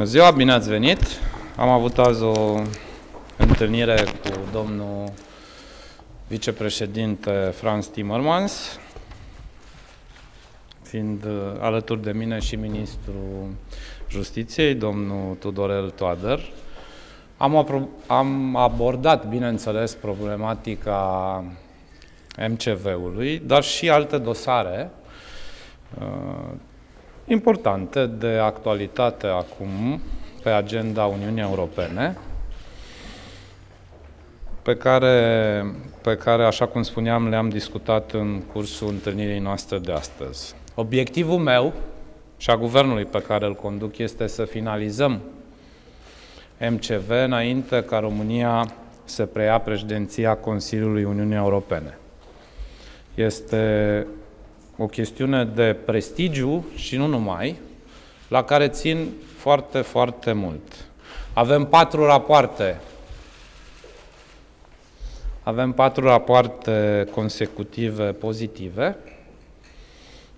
Bună ziua, bine ați venit! Am avut azi o întâlnire cu domnul vicepreședinte Franz Timmermans, fiind uh, alături de mine și ministrul Justiției, domnul Tudorel Toader. Am, am abordat, bineînțeles, problematica MCV-ului, dar și alte dosare uh, importante de actualitate acum pe agenda Uniunii Europene, pe care, pe care, așa cum spuneam, le-am discutat în cursul întâlnirii noastre de astăzi. Obiectivul meu și a guvernului pe care îl conduc este să finalizăm MCV înainte ca România să preia președinția Consiliului Uniunii Europene. Este o chestiune de prestigiu și nu numai, la care țin foarte, foarte mult. Avem patru rapoarte. Avem patru rapoarte consecutive pozitive.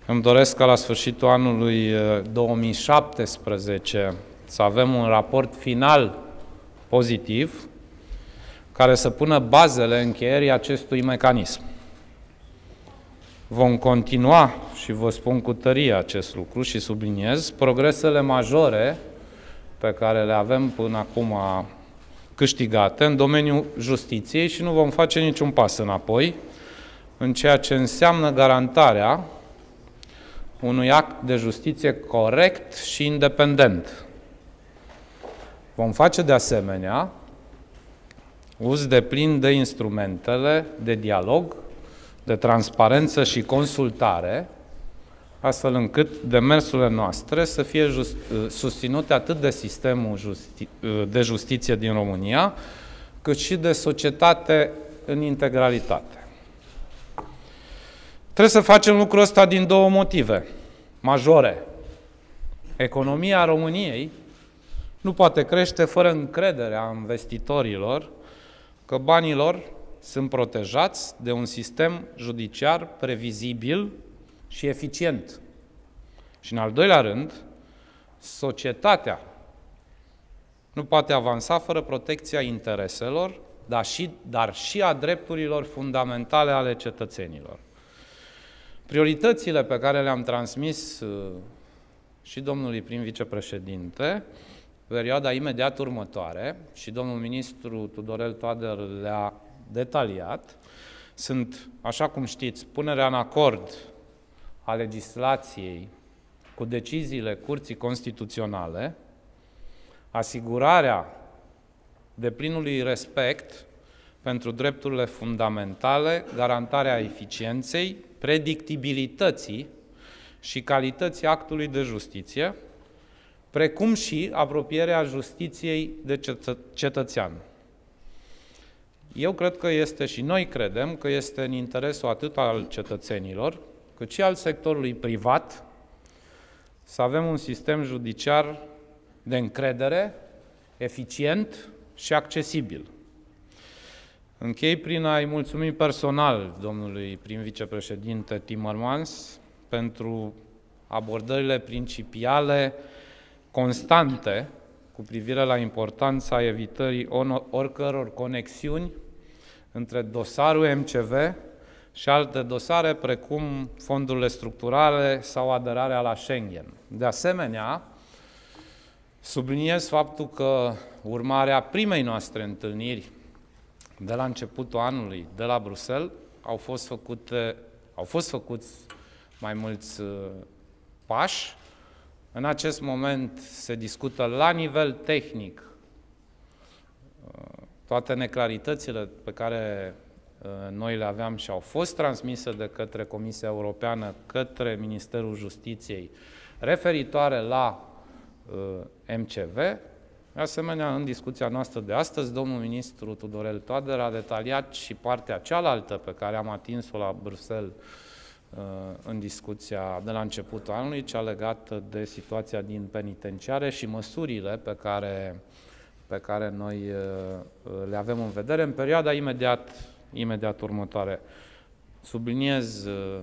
Îmi doresc ca la sfârșitul anului 2017 uh, să avem un raport final pozitiv care să pună bazele încheierii acestui mecanism. Vom continua, și vă spun cu tărie acest lucru și subliniez, progresele majore pe care le avem până acum câștigate în domeniul justiției și nu vom face niciun pas înapoi în ceea ce înseamnă garantarea unui act de justiție corect și independent. Vom face de asemenea uz de plin de instrumentele de dialog de transparență și consultare, astfel încât demersurile noastre să fie just, susținute atât de sistemul justi, de justiție din România, cât și de societate în integralitate. Trebuie să facem lucrul ăsta din două motive majore. Economia României nu poate crește fără încrederea investitorilor că banilor sunt protejați de un sistem judiciar previzibil și eficient. Și în al doilea rând, societatea nu poate avansa fără protecția intereselor, dar și, dar și a drepturilor fundamentale ale cetățenilor. Prioritățile pe care le-am transmis uh, și domnului prim vicepreședinte, perioada imediat următoare, și domnul ministru Tudorel Toader le-a detaliat sunt, așa cum știți, punerea în acord a legislației cu deciziile Curții Constituționale, asigurarea de plinului respect pentru drepturile fundamentale, garantarea eficienței, predictibilității și calității actului de justiție, precum și apropierea justiției de cetă cetățean. Eu cred că este și noi credem că este în interesul atât al cetățenilor, cât și al sectorului privat să avem un sistem judiciar de încredere, eficient și accesibil. Închei prin a-i mulțumi personal domnului prim vicepreședinte Timmermans pentru abordările principiale constante cu privire la importanța evitării oricăror conexiuni între dosarul MCV și alte dosare precum fondurile structurale sau aderarea la Schengen. De asemenea, subliniez faptul că urmarea primei noastre întâlniri de la începutul anului de la Bruxelles au fost, făcute, au fost făcuți mai mulți uh, pași în acest moment se discută la nivel tehnic uh, toate neclaritățile pe care uh, noi le aveam și au fost transmise de către Comisia Europeană, către Ministerul Justiției, referitoare la uh, MCV. De asemenea, în discuția noastră de astăzi, domnul ministru Tudorel Toader a detaliat și partea cealaltă pe care am atins-o la Bruxelles Uh, în discuția de la începutul anului, cea legată de situația din penitenciare și măsurile pe care, pe care noi uh, le avem în vedere în perioada imediat, imediat următoare. Subliniez uh,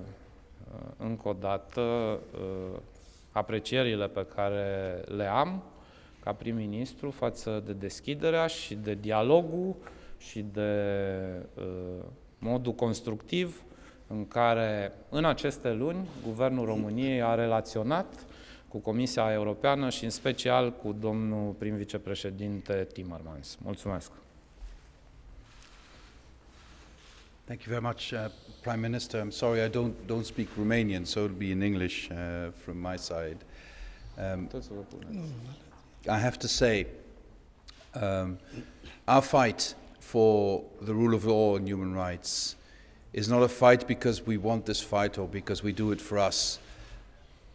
încă o dată aprecierile pe care le am, ca prim-ministru față de deschiderea și de dialogul și de uh, modul constructiv în care în aceste luni Guvernul României a relaționat cu Comisia Europeană și în special cu domnul prim-vicepreședinte Timmermans. Mulțumesc! Thank you very much, uh, Prime Minister. I'm sorry I don't, don't speak Romanian, so it'll be in English uh, from my side. Um, I have to say, um, our fight for the rule of law and human rights is not a fight because we want this fight or because we do it for us.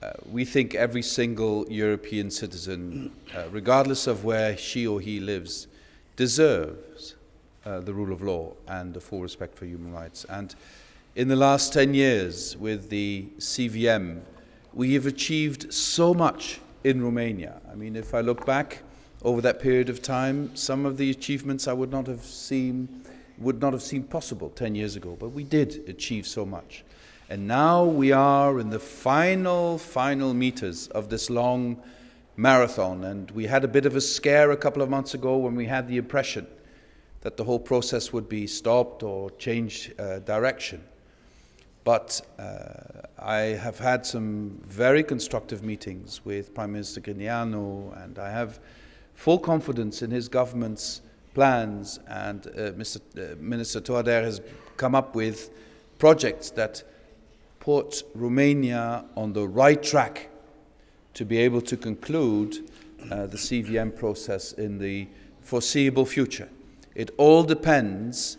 Uh, we think every single European citizen, uh, regardless of where she or he lives, deserves uh, the rule of law and the full respect for human rights. And in the last 10 years with the CVM, we have achieved so much in Romania. I mean, if I look back over that period of time, some of the achievements I would not have seen would not have seemed possible 10 years ago, but we did achieve so much. And now we are in the final, final meters of this long marathon. And we had a bit of a scare a couple of months ago when we had the impression that the whole process would be stopped or change uh, direction. But uh, I have had some very constructive meetings with Prime Minister Grignano, and I have full confidence in his government's plans. And uh, Mr. Uh, Minister Toader has come up with projects that put Romania on the right track to be able to conclude uh, the CVM process in the foreseeable future. It all depends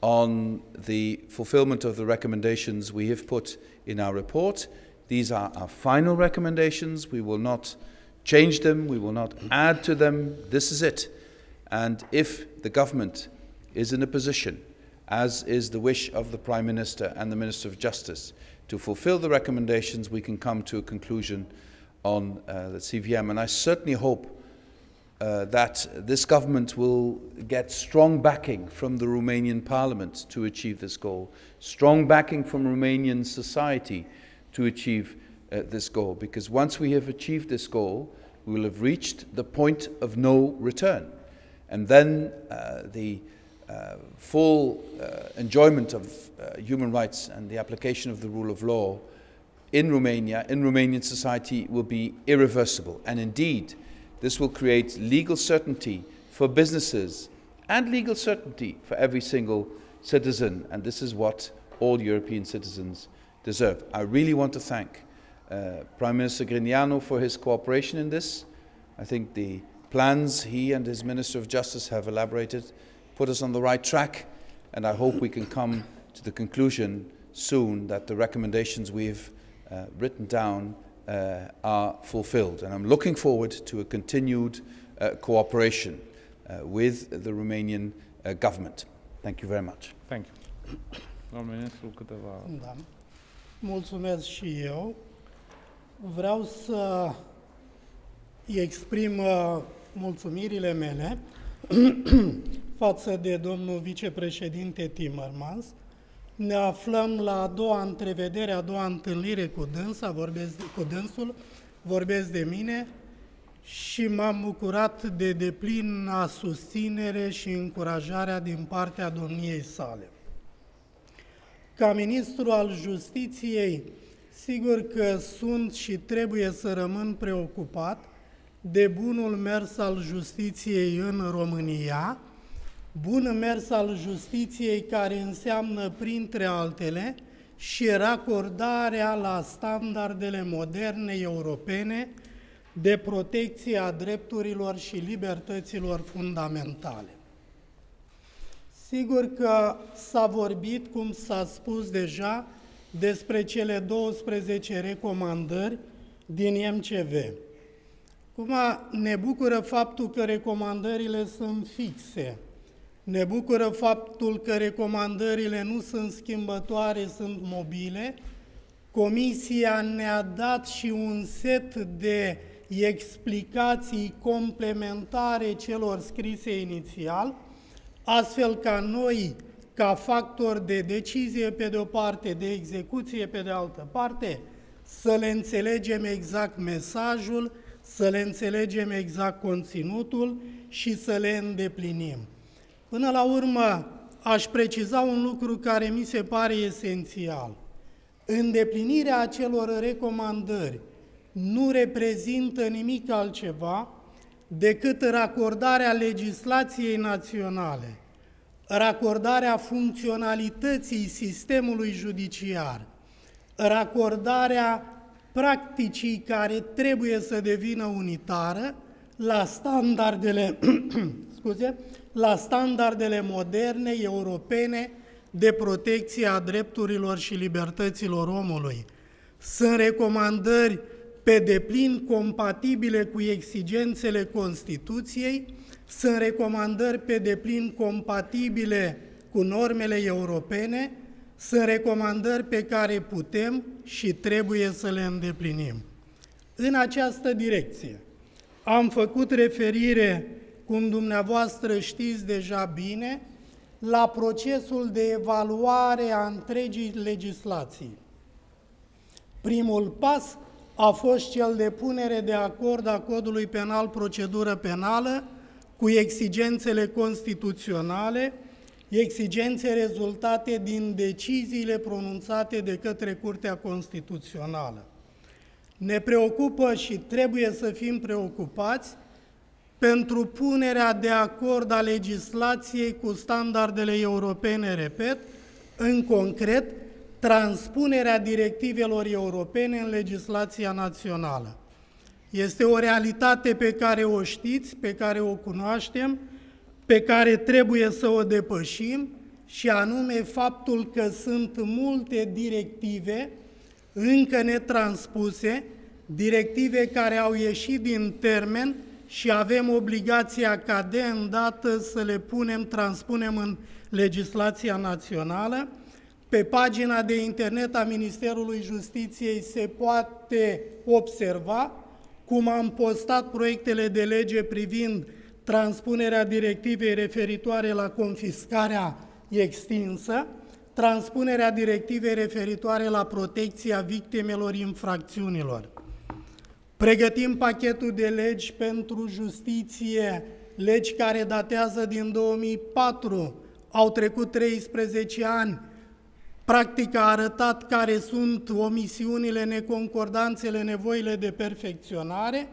on the fulfillment of the recommendations we have put in our report. These are our final recommendations. We will not change them, we will not add to them. This is it. And if the government is in a position, as is the wish of the Prime Minister and the Minister of Justice, to fulfill the recommendations, we can come to a conclusion on uh, the CVM. And I certainly hope uh, that this government will get strong backing from the Romanian parliament to achieve this goal, strong backing from Romanian society to achieve uh, this goal. Because once we have achieved this goal, we will have reached the point of no return. And then uh, the uh, full uh, enjoyment of human rights and the application of the rule of law in Romania, in Romanian society, will be irreversible. And indeed, this will create legal certainty for businesses and legal certainty for every single citizen. And this is what all European citizens deserve. I really want to thank uh, Prime Minister Grignano for his cooperation in this. I think the plans he and his Minister of Justice have elaborated put us on the right track, and I hope we can come to the conclusion soon that the recommendations we've uh, written down uh, are fulfilled. And I'm looking forward to a continued uh, cooperation uh, with the Romanian uh, government. Thank you very much. Thank you. Domnul ministru, câteva... Da. Mulțumesc și eu. Vreau să îi exprim uh, mulțumirile mele față de domnul vicepreședinte Timmermans. Ne aflăm la a doua întrevedere, a doua întâlnire cu dânsa, vorbesc, cu dânsul, vorbesc de mine și m-am bucurat de deplină susținere și încurajarea din partea domniei sale. Ca ministru al justiției, sigur că sunt și trebuie să rămân preocupat de bunul mers al justiției în România, bun mers al justiției care înseamnă, printre altele, și racordarea la standardele moderne europene de protecție a drepturilor și libertăților fundamentale. Sigur că s-a vorbit, cum s-a spus deja, despre cele 12 recomandări din MCV. Cum ne bucură faptul că recomandările sunt fixe, ne bucură faptul că recomandările nu sunt schimbătoare, sunt mobile. Comisia ne-a dat și un set de explicații complementare celor scrise inițial, astfel ca noi, ca factor de decizie pe de o parte, de execuție pe de altă parte, să le înțelegem exact mesajul, să le înțelegem exact conținutul și să le îndeplinim. Până la urmă, aș preciza un lucru care mi se pare esențial. Îndeplinirea acelor recomandări nu reprezintă nimic altceva decât racordarea legislației naționale, racordarea funcționalității sistemului judiciar, racordarea practicii care trebuie să devină unitară la standardele, scuze, la standardele moderne, europene, de protecție a drepturilor și libertăților omului. Sunt recomandări pe deplin compatibile cu exigențele Constituției, sunt recomandări pe deplin compatibile cu normele europene, sunt recomandări pe care putem și trebuie să le îndeplinim. În această direcție am făcut referire, cum dumneavoastră știți deja bine, la procesul de evaluare a întregii legislații. Primul pas a fost cel de punere de acord a codului penal procedură penală cu exigențele constituționale, exigențe rezultate din deciziile pronunțate de către Curtea Constituțională. Ne preocupă și trebuie să fim preocupați pentru punerea de acord a legislației cu standardele europene, repet, în concret, transpunerea directivelor europene în legislația națională. Este o realitate pe care o știți, pe care o cunoaștem, pe care trebuie să o depășim și anume faptul că sunt multe directive încă netranspuse, directive care au ieșit din termen și avem obligația ca de îndată să le punem, transpunem în legislația națională. Pe pagina de internet a Ministerului Justiției se poate observa cum am postat proiectele de lege privind transpunerea directivei referitoare la confiscarea extinsă, transpunerea directivei referitoare la protecția victimelor infracțiunilor. Pregătim pachetul de legi pentru justiție, legi care datează din 2004, au trecut 13 ani, Practic a arătat care sunt omisiunile, neconcordanțele, nevoile de perfecționare,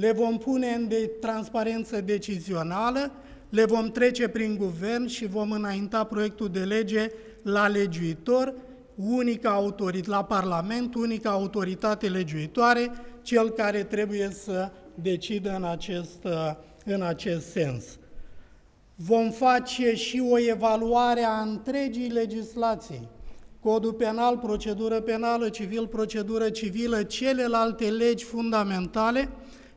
le vom pune în de transparență decizională, le vom trece prin guvern și vom înainta proiectul de lege la legiuitor, unica autoritate, la Parlament, unica autoritate legiuitoare, cel care trebuie să decidă în acest, în acest sens. Vom face și o evaluare a întregii legislații, Codul penal, procedură penală, civil, procedură civilă, celelalte legi fundamentale,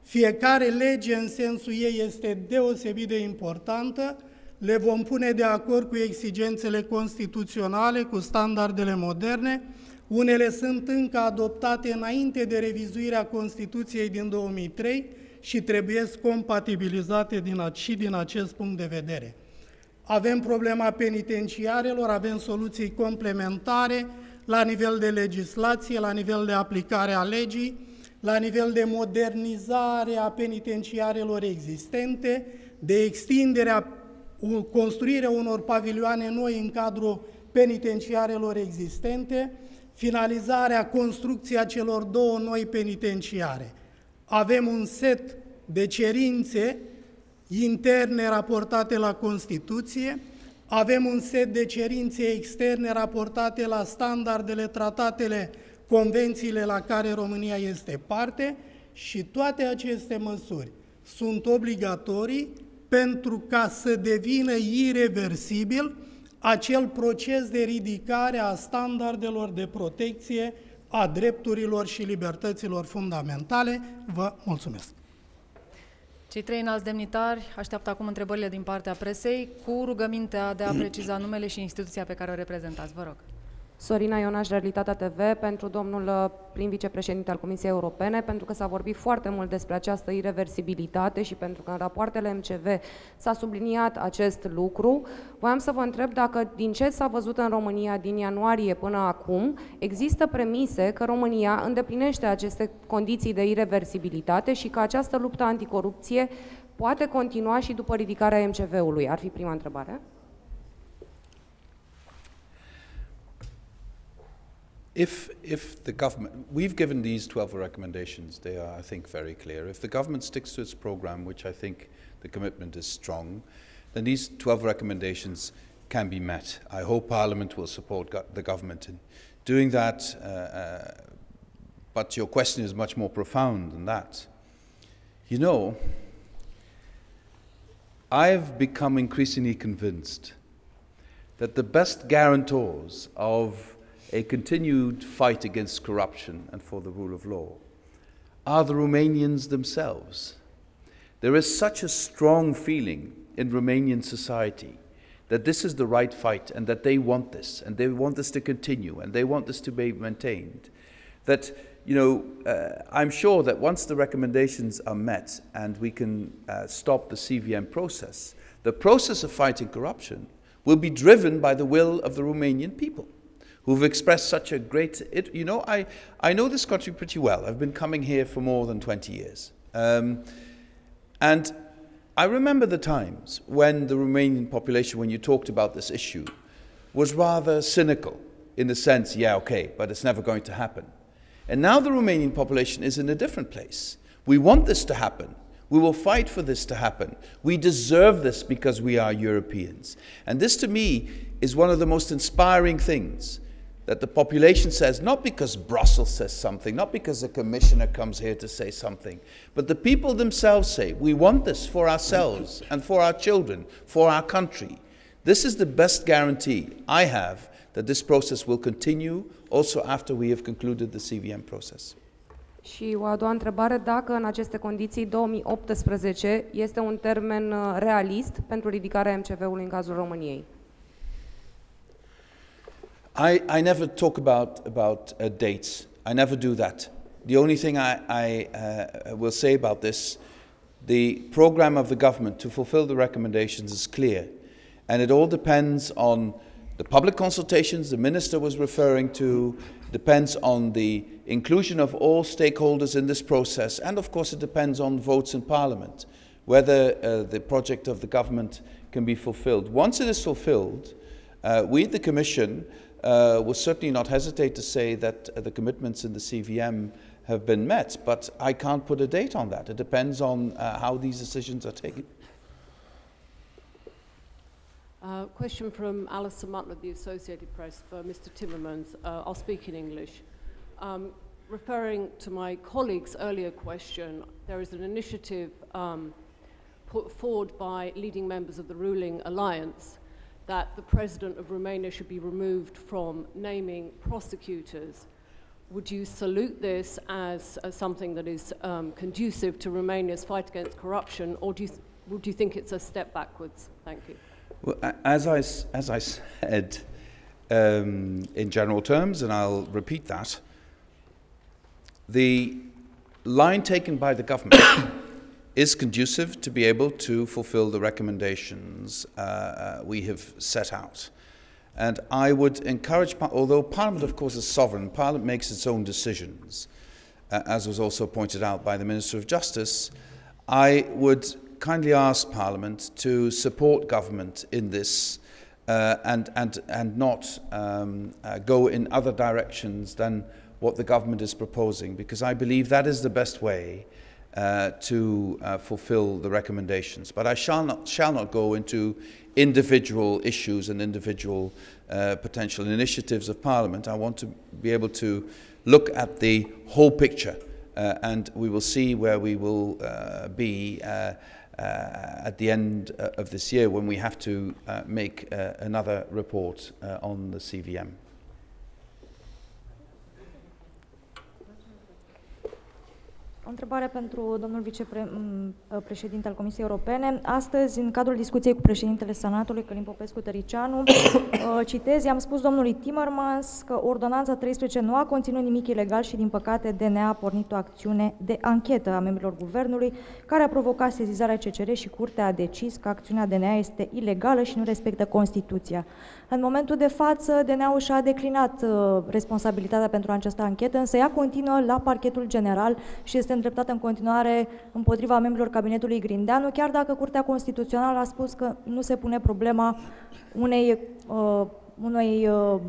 fiecare lege în sensul ei este deosebit de importantă, le vom pune de acord cu exigențele constituționale, cu standardele moderne, unele sunt încă adoptate înainte de revizuirea Constituției din 2003 și trebuie compatibilizate din, și din acest punct de vedere. Avem problema penitenciarelor, avem soluții complementare la nivel de legislație, la nivel de aplicare a legii, la nivel de modernizare a penitenciarelor existente, de extinderea, construirea unor pavilioane noi în cadrul penitenciarelor existente, finalizarea, construcția celor două noi penitenciare. Avem un set de cerințe interne raportate la Constituție, avem un set de cerințe externe raportate la standardele, tratatele, convențiile la care România este parte și toate aceste măsuri sunt obligatorii pentru ca să devină irreversibil acel proces de ridicare a standardelor de protecție a drepturilor și libertăților fundamentale. Vă mulțumesc! Cei trei înalți demnitari așteaptă acum întrebările din partea presei cu rugămintea de a preciza numele și instituția pe care o reprezentați. Vă rog. Sorina Ionaș, Realitatea TV, pentru domnul uh, prim vicepreședinte al Comisiei Europene, pentru că s-a vorbit foarte mult despre această irreversibilitate și pentru că în rapoartele MCV s-a subliniat acest lucru. Voiam să vă întreb dacă din ce s-a văzut în România din ianuarie până acum, există premise că România îndeplinește aceste condiții de irreversibilitate și că această luptă anticorupție poate continua și după ridicarea MCV-ului? Ar fi prima întrebare. If, if the government, we've given these 12 recommendations, they are, I think, very clear. If the government sticks to its program, which I think the commitment is strong, then these 12 recommendations can be met. I hope Parliament will support go the government in doing that, uh, uh, but your question is much more profound than that. You know, I've become increasingly convinced that the best guarantors of a continued fight against corruption and for the rule of law are the Romanians themselves. There is such a strong feeling in Romanian society that this is the right fight and that they want this and they want this to continue and they want this to be maintained. That, you know, uh, I'm sure that once the recommendations are met and we can uh, stop the CVM process, the process of fighting corruption will be driven by the will of the Romanian people who've expressed such a great, it, you know, I, I know this country pretty well. I've been coming here for more than 20 years. Um, and I remember the times when the Romanian population, when you talked about this issue, was rather cynical in the sense, yeah, okay, but it's never going to happen. And now the Romanian population is in a different place. We want this to happen. We will fight for this to happen. We deserve this because we are Europeans. And this, to me, is one of the most inspiring things that the population says, not because Brussels says something, not because a commissioner comes here to say something, but the people themselves say, we want this for ourselves and for our children, for our country. This is the best guarantee I have that this process will continue also after we have concluded the CVM process. Și o a doua întrebare, dacă în aceste condiții 2018 este un termen uh, realist pentru ridicarea MCV-ului în cazul României? I, I never talk about, about uh, dates. I never do that. The only thing I, I uh, will say about this, the program of the government to fulfill the recommendations is clear. And it all depends on the public consultations the minister was referring to, depends on the inclusion of all stakeholders in this process, and of course it depends on votes in parliament, whether uh, the project of the government can be fulfilled. Once it is fulfilled, uh, we, the Commission, uh, will certainly not hesitate to say that uh, the commitments in the CVM have been met, but I can't put a date on that. It depends on uh, how these decisions are taken. Uh, question from Alison Mutler, the Associated Press, for Mr. Timmermans. Uh, I'll speak in English. Um, referring to my colleague's earlier question, there is an initiative um, put forward by leading members of the ruling alliance that the president of Romania should be removed from naming prosecutors. Would you salute this as, as something that is um, conducive to Romania's fight against corruption, or do you would you think it's a step backwards? Thank you. Well, as I, as I said um, in general terms, and I'll repeat that, the line taken by the government is conducive to be able to fulfill the recommendations uh, uh, we have set out. And I would encourage, although Parliament, of course, is sovereign, Parliament makes its own decisions, uh, as was also pointed out by the Minister of Justice, I would kindly ask Parliament to support government in this uh, and, and, and not um, uh, go in other directions than what the government is proposing, because I believe that is the best way uh, to uh, fulfill the recommendations. But I shall not, shall not go into individual issues and individual uh, potential initiatives of Parliament. I want to be able to look at the whole picture uh, and we will see where we will uh, be uh, at the end of this year when we have to make another report on the CVM. Întrebare pentru domnul vicepreședinte al Comisiei Europene. Astăzi, în cadrul discuției cu președintele Senatului, Călim Popescu-Tăricianu, citez, i-am spus domnului Timmermans că ordonanța 13 nu a conținut nimic ilegal și, din păcate, DNA a pornit o acțiune de anchetă a membrilor guvernului, care a provocat sezizarea CCR și Curtea a decis că acțiunea DNA este ilegală și nu respectă Constituția. În momentul de față, DNA-ul și-a declinat uh, responsabilitatea pentru această anchetă, însă ea continuă la parchetul general și este îndreptată în continuare împotriva membrilor cabinetului Grindeanu, chiar dacă Curtea Constituțională a spus că nu se pune problema unei, uh, unei uh,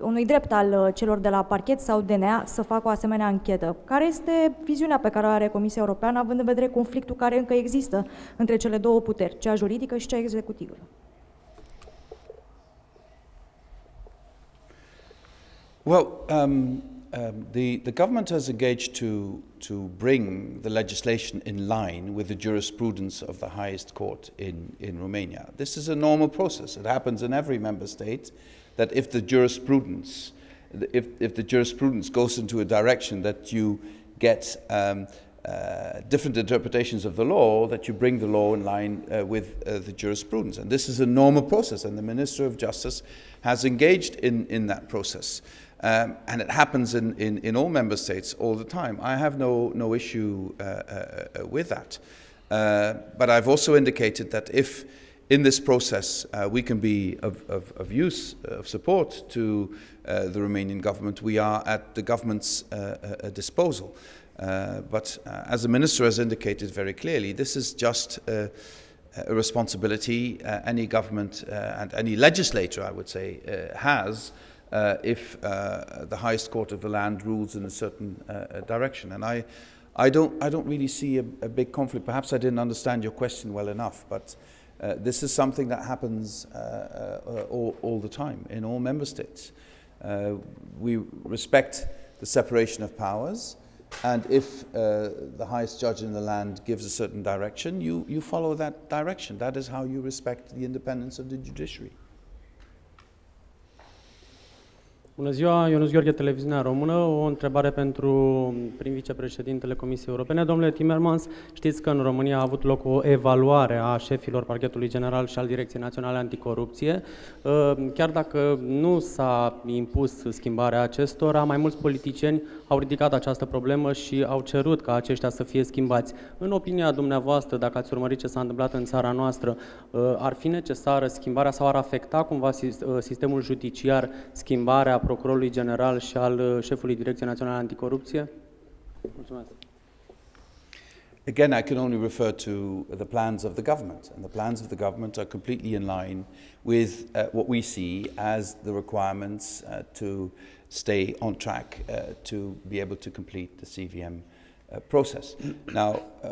unui drept al uh, celor de la parchet sau DNA să facă o asemenea anchetă. Care este viziunea pe care o are Comisia Europeană, având în vedere conflictul care încă există între cele două puteri, cea juridică și cea executivă? Well, um, um, the, the government has engaged to, to bring the legislation in line with the jurisprudence of the highest court in, in Romania. This is a normal process. It happens in every member state that if the jurisprudence, if, if the jurisprudence goes into a direction that you get um, uh, different interpretations of the law, that you bring the law in line uh, with uh, the jurisprudence. And this is a normal process, and the Minister of Justice has engaged in, in that process. Um, and it happens in, in, in, all member states all the time. I have no, no issue uh, uh, uh, with that. Uh, but I've also indicated that if in this process uh, we can be of, of, of, use, of support to uh, the Romanian government, we are at the government's disposal. but as the minister has indicated very clearly, this is just a responsibility any government and any legislator, I would say, has uh, if uh, the highest court of the land rules in a certain uh, uh, direction. And I, I, don't, I don't really see a, a, big conflict. Perhaps I didn't understand your question well enough, but uh, this is something that happens uh, all, all, the time in all member states. we respect the separation of powers. And if the highest judge in the land gives a certain direction, you, you follow that direction. That is how you respect the independence of the judiciary. Bună ziua, Ionuț Gheorghe, Televiziunea Română. O întrebare pentru prim vicepreședintele Comisiei Europene. Domnule Timmermans, știți că în România a avut loc o evaluare a șefilor Parchetului General și al Direcției Naționale Anticorupție. Uh, chiar dacă nu s-a impus schimbarea acestora, mai mulți politicieni au ridicat această problemă și au cerut ca aceștia să fie schimbați. În opinia dumneavoastră, dacă ați urmărit ce s-a întâmplat în țara noastră, uh, ar fi necesară schimbarea sau ar afecta cumva uh, sistemul judiciar schimbarea procurorului general și al uh, șefului Direcției Naționale Anticorupție? Mulțumesc. Again, I can only refer to the plans of the government, and the plans of the government are completely in line with uh, what we see as the requirements uh, to stay on track uh, to be able to complete the CVM uh, process. now, uh,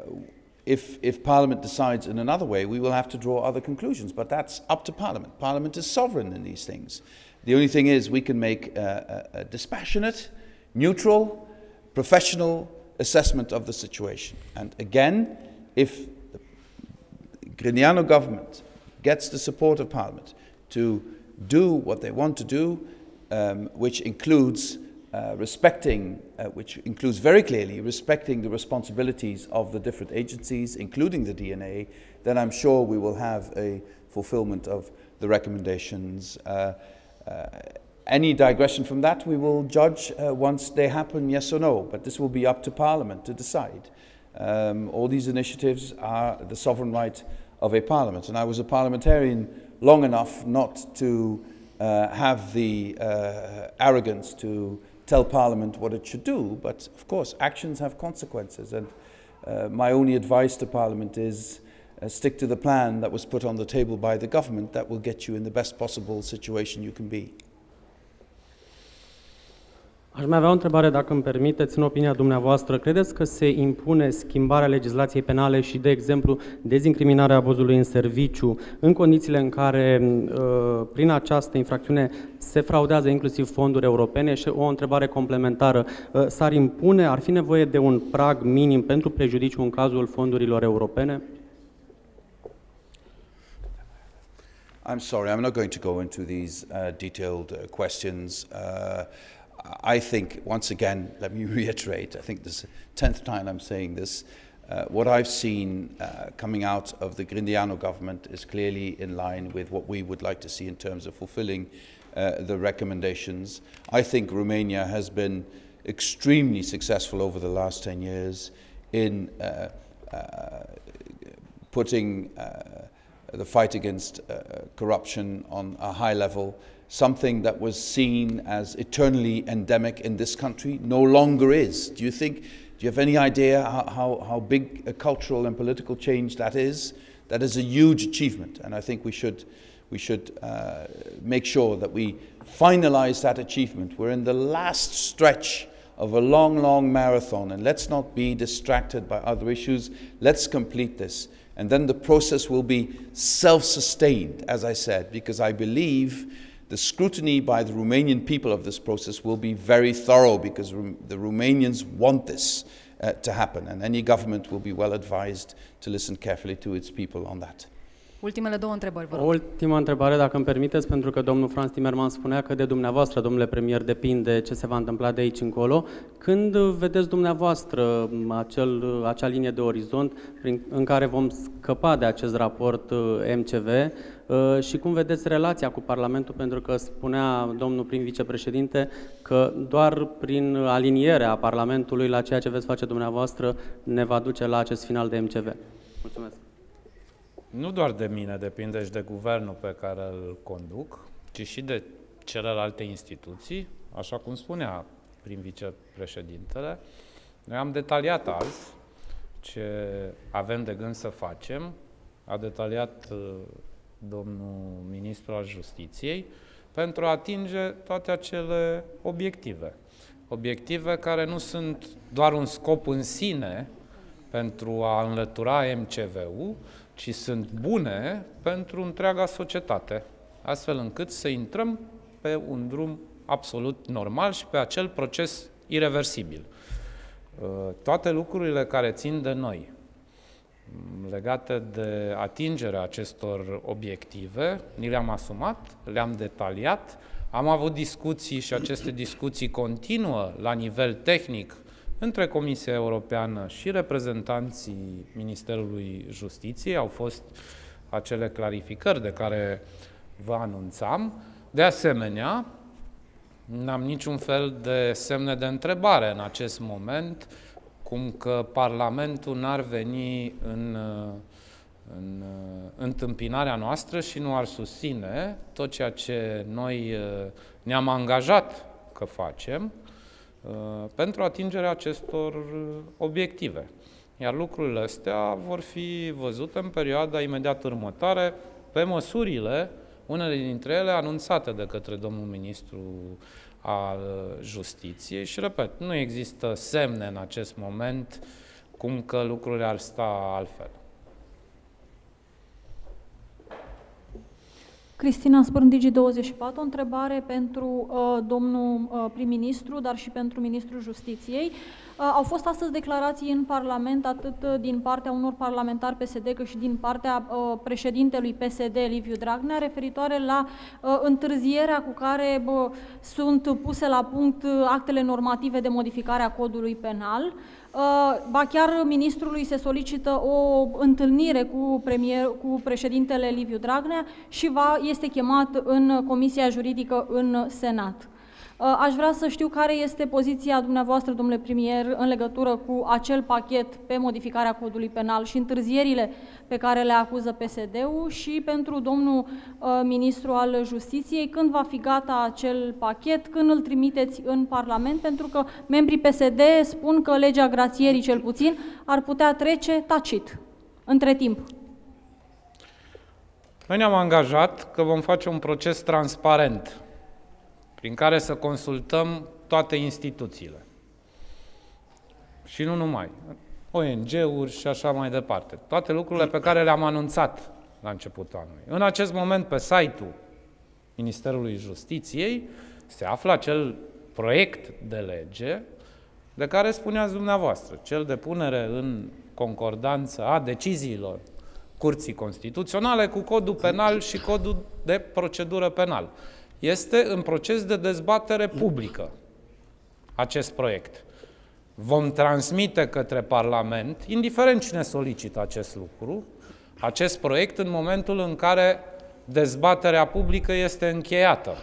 if, if Parliament decides in another way, we will have to draw other conclusions, but that's up to Parliament. Parliament is sovereign in these things. The only thing is, we can make a, a, a dispassionate, neutral, professional assessment of the situation. And again, if the Grignano government gets the support of Parliament to do what they want to do, um, which includes uh, respecting, uh, which includes very clearly respecting the responsibilities of the different agencies, including the DNA, then I'm sure we will have a fulfillment of the recommendations. Uh, any digression from that we will judge uh, once they happen, yes or no, but this will be up to Parliament to decide. Um, all these initiatives are the sovereign right of a Parliament, and I was a parliamentarian long enough not to uh, have the uh, arrogance to tell Parliament what it should do, but of course, actions have consequences, and uh, my only advice to Parliament is uh, stick to the plan that was put on the table by the government that will get you in the best possible situation you can be. Aș mai avea o întrebare, dacă îmi permiteți, în opinia dumneavoastră, credeți că se impune schimbarea legislației penale și, de exemplu, dezincriminarea abuzului în serviciu, în condițiile în care, uh, prin această infracțiune, se fraudează inclusiv fonduri europene? Și o întrebare complementară, uh, s-ar impune, ar fi nevoie de un prag minim pentru prejudiciu în cazul fondurilor europene? I'm sorry, I'm not going to go into these uh, detailed uh, questions. Uh, I think, once again, let me reiterate, I think this is the 10th time I'm saying this. Uh, what I've seen uh, coming out of the Grindiano government is clearly in line with what we would like to see in terms of fulfilling uh, the recommendations. I think Romania has been extremely successful over the last 10 years in putting Uh, the fight against uh, uh, corruption on a high level something that was seen as eternally endemic in this country no longer is. Do you think, do you have any idea how, how, how big a cultural and political change that is? That is a huge achievement, and I think we should, we should uh, make sure that we finalize that achievement. We're in the last stretch of a long, long marathon, and let's not be distracted by other issues. Let's complete this. And then the process will be self sustained, as I said, because I believe the scrutiny by the Romanian people of this process will be very thorough because the Romanians want this uh, to happen, and any government will be well advised to listen carefully to its people on that. Ultimele două întrebări, vă rog. Ultima întrebare, dacă îmi permiteți, pentru că domnul Franz Timmermans spunea că de dumneavoastră, domnule premier, depinde ce se va întâmpla de aici încolo. Când vedeți dumneavoastră acel, acea linie de orizont prin, în care vom scăpa de acest raport uh, MCV uh, și cum vedeți relația cu Parlamentul, pentru că spunea domnul prim vicepreședinte că doar prin alinierea Parlamentului la ceea ce veți face dumneavoastră ne va duce la acest final de MCV. Mulțumesc nu doar de mine depinde și de guvernul pe care îl conduc, ci și de celelalte instituții, așa cum spunea prin vicepreședintele. Noi am detaliat azi ce avem de gând să facem, a detaliat uh, domnul ministru al Justiției, pentru a atinge toate acele obiective. Obiective care nu sunt doar un scop în sine pentru a înlătura MCV-ul, ci sunt bune pentru întreaga societate, astfel încât să intrăm pe un drum absolut normal și pe acel proces irreversibil. Uh, toate lucrurile care țin de noi, mm, legate de atingerea acestor obiective, ni le-am asumat, le-am detaliat, am avut discuții și aceste discuții continuă la nivel tehnic între Comisia Europeană și reprezentanții Ministerului Justiției. Au fost acele clarificări de care vă anunțam. De asemenea, n-am niciun fel de semne de întrebare în acest moment, cum că Parlamentul n-ar veni în, în întâmpinarea noastră și nu ar susține tot ceea ce noi ne-am angajat că facem, Uh, pentru atingerea acestor obiective. Iar lucrurile astea vor fi văzute în perioada imediat următoare pe măsurile, unele dintre ele anunțate de către domnul ministru al Justiției și, repet, nu există semne în acest moment cum că lucrurile ar sta altfel. Cristina Spârn, Digi24, o întrebare pentru uh, domnul uh, prim-ministru, dar și pentru ministrul Justiției. Uh, au fost astăzi declarații în Parlament, atât uh, din partea unor parlamentari PSD, cât și din partea uh, președintelui PSD, Liviu Dragnea, referitoare la uh, întârzierea cu care uh, sunt puse la punct uh, actele normative de modificare a codului penal. Uh, ba chiar ministrului se solicită o întâlnire cu, premier, cu președintele Liviu Dragnea și va, este chemat în Comisia Juridică în Senat. Uh, aș vrea să știu care este poziția dumneavoastră, domnule premier, în legătură cu acel pachet pe modificarea codului penal și întârzierile pe care le acuză PSD-ul și pentru domnul uh, ministru al Justiției, când va fi gata acel pachet, când îl trimiteți în Parlament, pentru că membrii PSD spun că legea grațierii, cel puțin, ar putea trece tacit, între timp. Noi ne-am angajat că vom face un proces transparent prin care să consultăm toate instituțiile. Și nu numai, ONG-uri și așa mai departe. Toate lucrurile pe care le-am anunțat la începutul anului. În acest moment, pe site-ul Ministerului Justiției, se află acel proiect de lege de care spuneați dumneavoastră, cel de punere în concordanță a deciziilor Curții Constituționale cu codul penal și codul de procedură penal este în proces de dezbatere publică. acest proiect. Vom transmite către Parlament, indiferent cine solicită acest lucru, acest proiect în momentul în care dezbaterea publică este încheiată.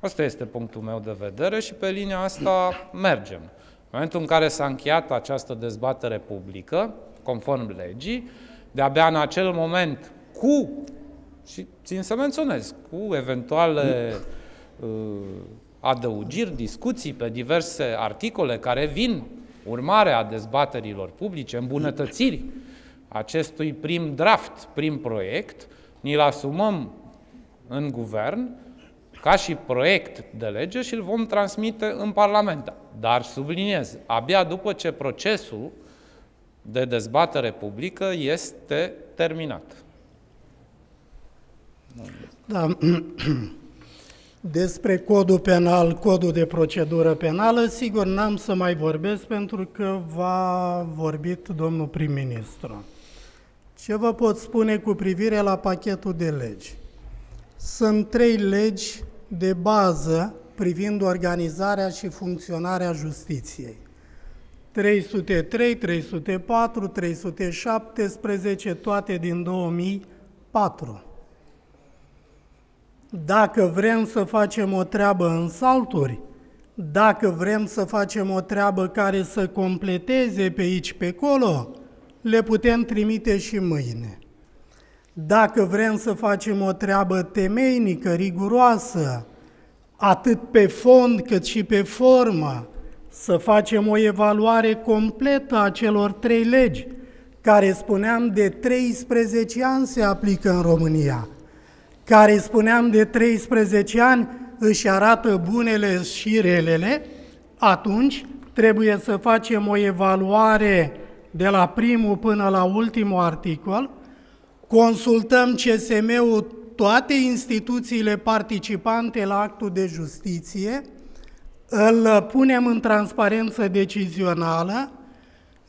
Asta este punctul meu de vedere și pe linia asta mergem. În momentul în care s-a încheiat această dezbatere publică, conform legii, de-abia în acel moment, cu, și țin să menționez, cu eventuale uh, adăugiri, discuții pe diverse articole care vin urmare a dezbaterilor publice, îmbunătățiri acestui prim draft, prim proiect, ni-l asumăm în guvern ca și proiect de lege și îl vom transmite în Parlament. Dar subliniez, abia după ce procesul de dezbatere publică este terminat. Da. Despre codul penal, codul de procedură penală, sigur n-am să mai vorbesc pentru că va vorbit domnul prim-ministru. Ce vă pot spune cu privire la pachetul de legi? Sunt trei legi de bază privind organizarea și funcționarea justiției. 303, 304, 317, toate din 2004. Dacă vrem să facem o treabă în salturi, dacă vrem să facem o treabă care să completeze pe aici, pe acolo, le putem trimite și mâine. Dacă vrem să facem o treabă temeinică, riguroasă, atât pe fond cât și pe formă, să facem o evaluare completă a celor trei legi, care spuneam de 13 ani se aplică în România, care spuneam de 13 ani își arată bunele și relele, atunci trebuie să facem o evaluare de la primul până la ultimul articol, consultăm CSM-ul toate instituțiile participante la actul de justiție, îl punem în transparență decizională,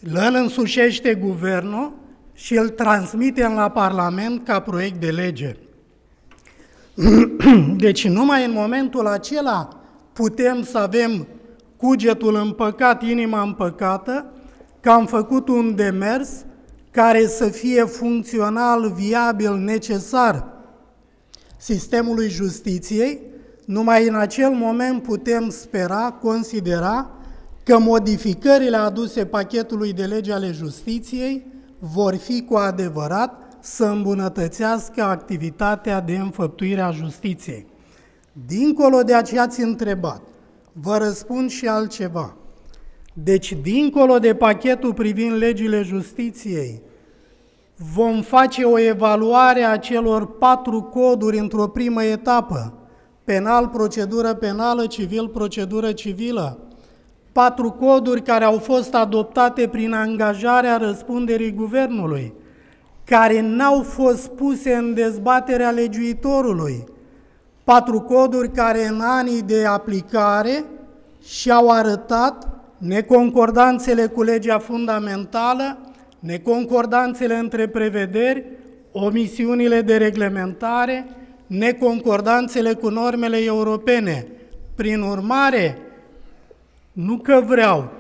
îl însușește guvernul și îl transmitem la Parlament ca proiect de lege. Deci numai în momentul acela putem să avem cugetul împăcat, inima împăcată, că am făcut un demers care să fie funcțional, viabil, necesar sistemului justiției, numai în acel moment putem spera, considera că modificările aduse pachetului de lege ale justiției vor fi cu adevărat să îmbunătățească activitatea de înfăptuire a justiției. Dincolo de aceea ați întrebat, vă răspund și altceva. Deci, dincolo de pachetul privind legile justiției, vom face o evaluare a celor patru coduri într-o primă etapă, penal, procedură penală, civil, procedură civilă, patru coduri care au fost adoptate prin angajarea răspunderii guvernului, care n-au fost puse în dezbaterea legiuitorului, patru coduri care în anii de aplicare și-au arătat neconcordanțele cu legea fundamentală, neconcordanțele între prevederi, omisiunile de reglementare, neconcordanțele cu normele europene. Prin urmare, nu că vreau,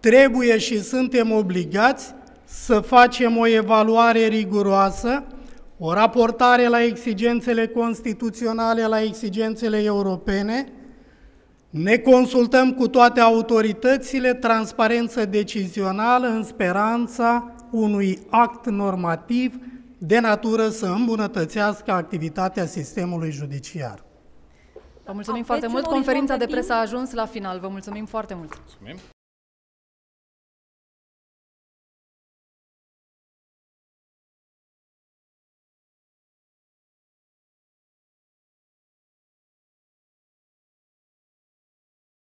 trebuie și suntem obligați să facem o evaluare riguroasă, o raportare la exigențele constituționale, la exigențele europene, ne consultăm cu toate autoritățile, transparență decizională în speranța unui act normativ de natură să îmbunătățească activitatea sistemului judiciar. Vă mulțumim foarte mult. Conferința de presă a ajuns la final. Vă mulțumim foarte mult. Mulțumim.